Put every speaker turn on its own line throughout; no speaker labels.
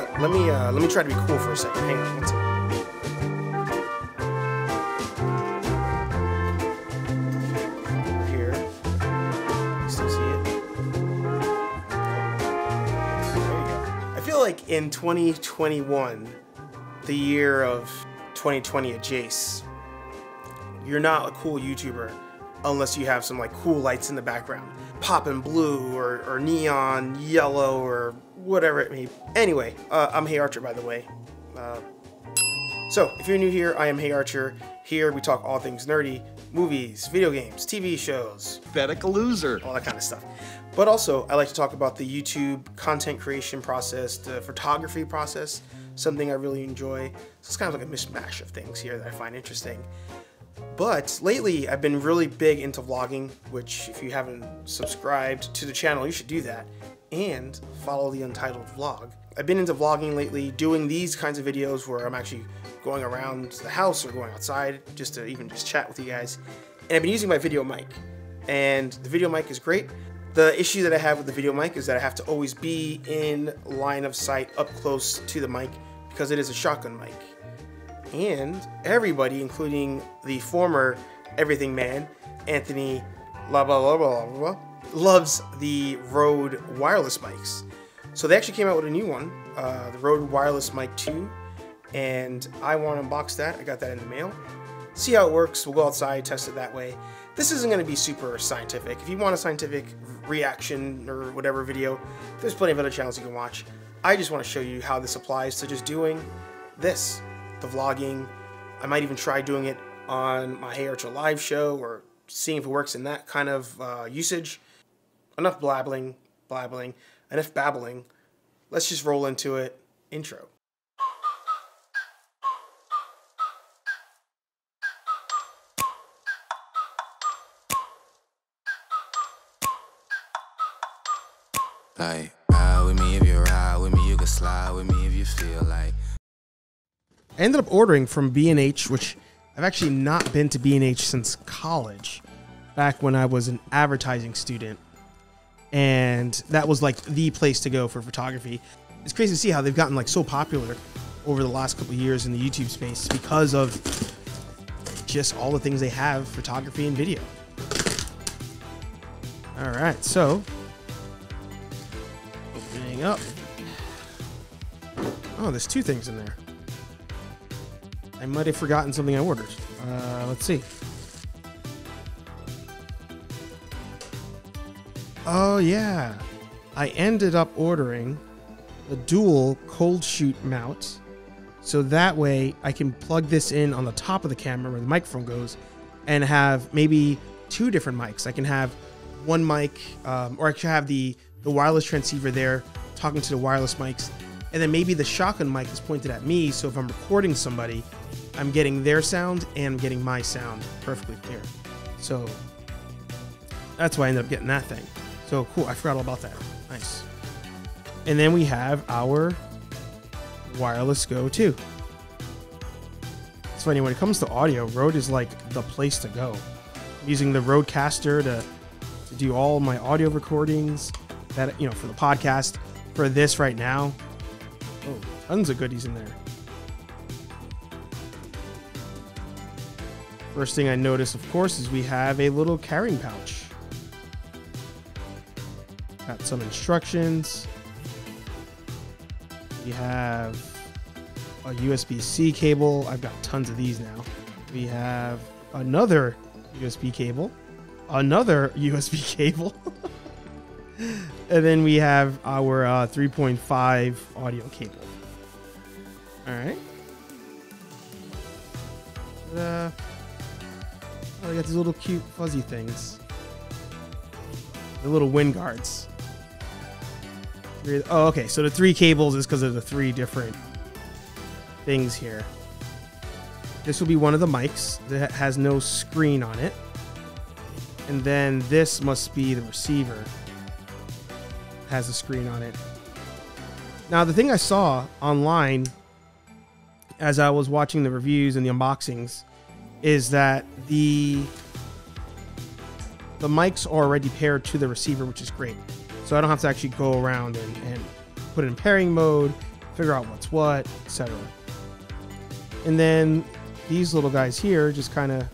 what? Let me uh, let me try to be cool for a second. Hang on one second. Like in 2021, the year of 2020 at Jace, you're not a cool YouTuber unless you have some like cool lights in the background. Poppin' blue or, or neon yellow or whatever it may be. Anyway, uh, I'm Hey Archer by the way. Uh, so, if you're new here, I am Hey Archer. Here we talk all things nerdy, movies, video games, TV shows,
Pathetic loser.
all that kind of stuff. But also, I like to talk about the YouTube content creation process, the photography process, something I really enjoy. So it's kind of like a mishmash of things here that I find interesting. But lately, I've been really big into vlogging, which if you haven't subscribed to the channel, you should do that. And follow the Untitled Vlog. I've been into vlogging lately, doing these kinds of videos where I'm actually going around the house or going outside just to even just chat with you guys. And I've been using my video mic. And the video mic is great. The issue that I have with the video mic is that I have to always be in line of sight up close to the mic because it is a shotgun mic. And everybody, including the former Everything Man, Anthony blah blah blah blah blah, loves the Rode wireless mics. So they actually came out with a new one, uh, the Rode Wireless Mic 2, and I want to unbox that. I got that in the mail. See how it works. We'll go outside, test it that way. This isn't going to be super scientific. If you want a scientific reaction or whatever video, there's plenty of other channels you can watch. I just want to show you how this applies to just doing this, the vlogging. I might even try doing it on my Hey Archer live show or seeing if it works in that kind of uh, usage. Enough blabbling, blabbling, enough babbling. Let's just roll into it. Intro.
Like, ride with me if you ride with me, you can slide with me if you feel like.
I ended up ordering from B&H, which I've actually not been to B&H since college, back when I was an advertising student. And that was like the place to go for photography. It's crazy to see how they've gotten like so popular over the last couple years in the YouTube space because of just all the things they have, photography and video. All right, so opening up. Oh, there's two things in there. I might have forgotten something I ordered. Uh, let's see. Oh, yeah. I ended up ordering a dual cold shoe mount. So that way I can plug this in on the top of the camera where the microphone goes and have maybe two different mics. I can have one mic, um, or I can have the, the wireless transceiver there talking to the wireless mics. And then maybe the shotgun mic is pointed at me. So if I'm recording somebody, I'm getting their sound and I'm getting my sound perfectly clear. So that's why I ended up getting that thing. So cool. I forgot all about that. Nice. And then we have our wireless Go 2. It's funny when it comes to audio, Rode is like the place to go. I'm using the Rodecaster to, to do all my audio recordings that you know for the podcast. For this right now, oh, tons of goodies in there. First thing I notice, of course, is we have a little carrying pouch. Got some instructions. We have a USB C cable. I've got tons of these now. We have another USB cable, another USB cable, and then we have our uh, 3.5 audio cable. All right. Uh, oh, I got these little cute fuzzy things. The little wind guards. Oh, okay. So the three cables is because of the three different things here. This will be one of the mics that has no screen on it. And then this must be the receiver. Has a screen on it. Now, the thing I saw online as I was watching the reviews and the unboxings is that the the mics are already paired to the receiver, which is great. So I don't have to actually go around and, and put it in pairing mode, figure out what's what, etc. And then these little guys here just kind of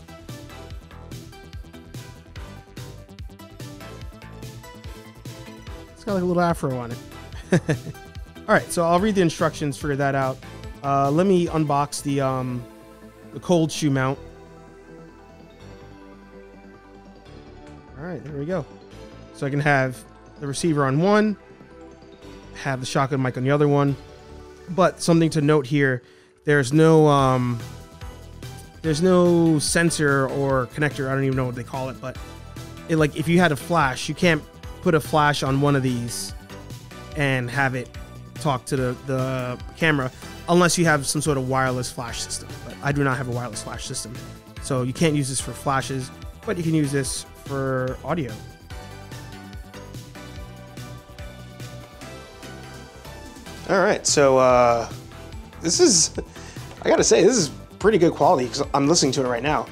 it's got like a little afro on it. All right, so I'll read the instructions, figure that out. Uh, let me unbox the um, the cold shoe mount. Right, there we go. So I can have the receiver on one, have the shotgun mic on the other one. But something to note here, there's no um, there's no sensor or connector. I don't even know what they call it, but it, like if you had a flash, you can't put a flash on one of these and have it talk to the, the camera unless you have some sort of wireless flash system. But I do not have a wireless flash system. So you can't use this for flashes, but you can use this for audio. All right, so uh, this is, I gotta say, this is pretty good quality because I'm listening to it right now.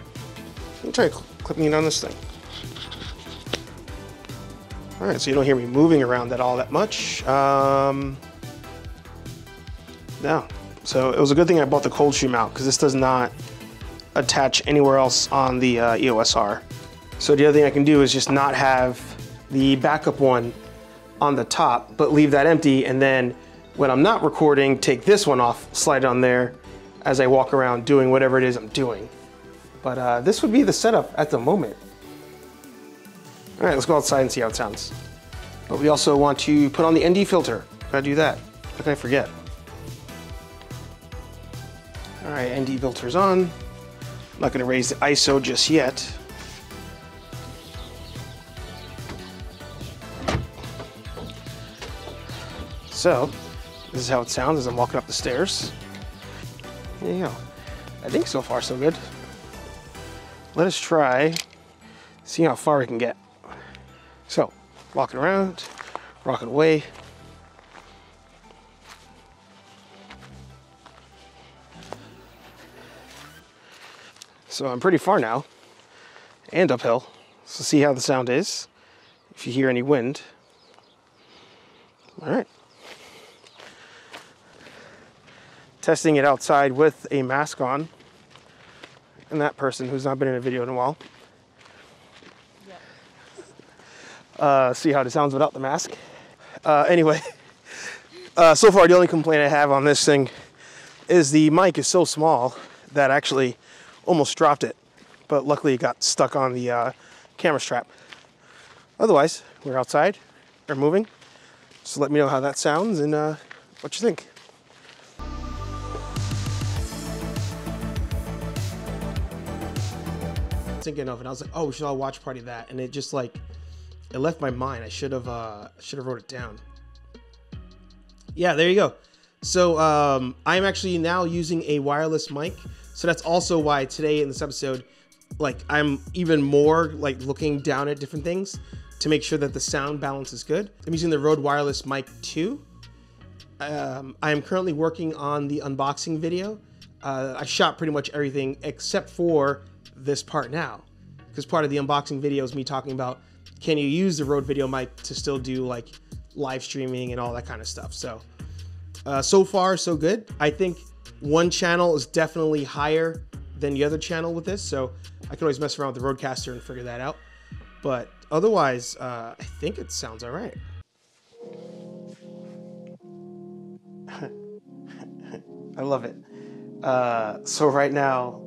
Let me try cl clipping it on this thing. All right, so you don't hear me moving around that all that much. Um, no, so it was a good thing I bought the cold shoe mount because this does not attach anywhere else on the uh, EOS R. So the other thing I can do is just not have the backup one on the top, but leave that empty and then when I'm not recording, take this one off, slide it on there as I walk around doing whatever it is I'm doing. But uh, this would be the setup at the moment. All right, let's go outside and see how it sounds. But we also want to put on the ND filter. Gotta do that. How can I forget? All right, ND filter's on. I'm not gonna raise the ISO just yet. So, this is how it sounds as I'm walking up the stairs. There you go. I think so far so good. Let us try, see how far we can get. So, walking around, rocking away. So I'm pretty far now, and uphill. So see how the sound is, if you hear any wind. All right. Testing it outside with a mask on. And that person who's not been in a video in a while. Uh, see how it sounds without the mask. Uh, anyway, uh, so far the only complaint I have on this thing is the mic is so small that I actually almost dropped it. But luckily it got stuck on the uh, camera strap. Otherwise, we're outside, we're moving. So let me know how that sounds and uh, what you think. Thinking of, and I was like, oh, we should all watch party of that, and it just like it left my mind. I should have uh should have wrote it down. Yeah, there you go. So um, I'm actually now using a wireless mic. So that's also why today in this episode, like I'm even more like looking down at different things to make sure that the sound balance is good. I'm using the Rode Wireless Mic 2. Um, I am currently working on the unboxing video. Uh, I shot pretty much everything except for this part now because part of the unboxing video is me talking about can you use the Rode Video mic to still do like live streaming and all that kind of stuff. So, uh, so far so good. I think one channel is definitely higher than the other channel with this, so I can always mess around with the Rodecaster and figure that out. But otherwise, uh, I think it sounds all right. I love it. Uh, so right now,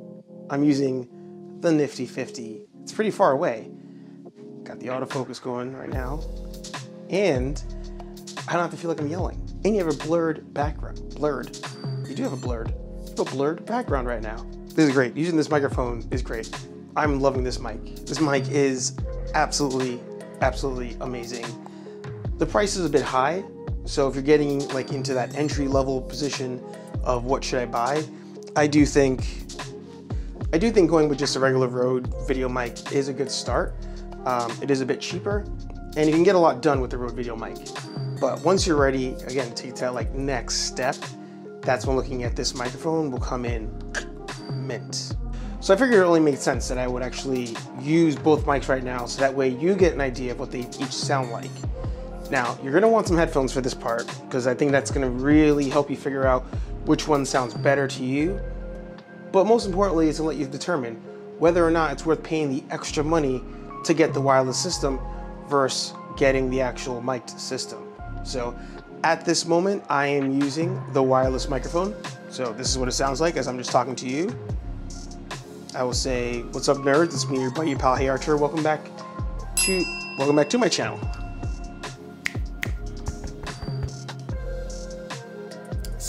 I'm using the Nifty 50. It's pretty far away. Got the autofocus going right now. And I don't have to feel like I'm yelling. And you have a blurred background. Blurred. You do have a blurred. Have a blurred background right now. This is great. Using this microphone is great. I'm loving this mic. This mic is absolutely, absolutely amazing. The price is a bit high, so if you're getting like into that entry level position of what should I buy, I do think I do think going with just a regular Rode video mic is a good start. Um, it is a bit cheaper and you can get a lot done with the Rode video mic. But once you're ready, again, to take that like next step, that's when looking at this microphone will come in mint. So I figured it only made sense that I would actually use both mics right now so that way you get an idea of what they each sound like. Now, you're gonna want some headphones for this part because I think that's gonna really help you figure out which one sounds better to you. But most importantly, it's gonna let you determine whether or not it's worth paying the extra money to get the wireless system versus getting the actual mic'd system. So at this moment, I am using the wireless microphone. So this is what it sounds like as I'm just talking to you. I will say, what's up nerds? It's me, your buddy pal Hey Archer. Welcome back to welcome back to my channel.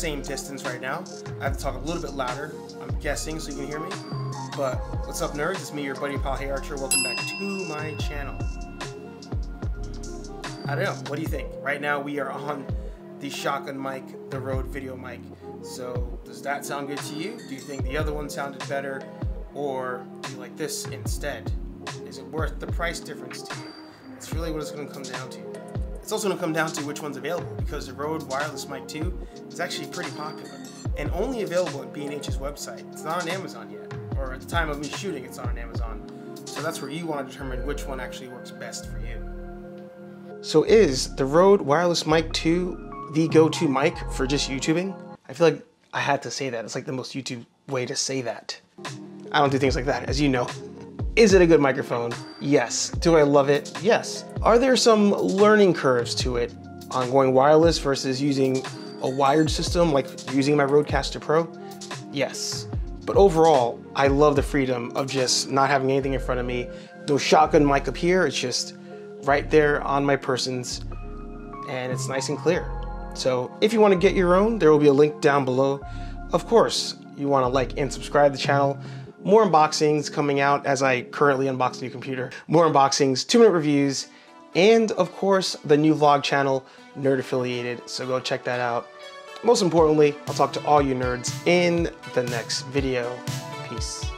Same distance right now. I have to talk a little bit louder. I'm guessing so you can hear me. But what's up nerds? It's me, your buddy pal Hey Archer. Welcome back to my channel. I don't know. What do you think? Right now we are on the shotgun mic, the Rode video mic. So does that sound good to you? Do you think the other one sounded better? Or do you like this instead? Is it worth the price difference to you? It's really what it's gonna come down to. It's also gonna come down to which one's available because the Rode Wireless Mic 2 is actually pretty popular and only available at B&H's website. It's not on Amazon yet, or at the time of me shooting, it's not on Amazon. So that's where you wanna determine which one actually works best for you. So is the Rode Wireless Mic 2 the go-to mic for just YouTubing? I feel like I had to say that. It's like the most YouTube way to say that. I don't do things like that, as you know. Is it a good microphone? Yes. Do I love it? Yes. Are there some learning curves to it on going wireless versus using a wired system like using my Rodecaster Pro? Yes. But overall, I love the freedom of just not having anything in front of me. No shotgun mic up here, it's just right there on my persons and it's nice and clear. So if you want to get your own, there will be a link down below. Of course, you want to like and subscribe the channel. More unboxings coming out as I currently unbox a new computer. More unboxings, two minute reviews, and of course the new vlog channel, Nerd Affiliated. So go check that out. Most importantly, I'll talk to all you nerds in the next video. Peace.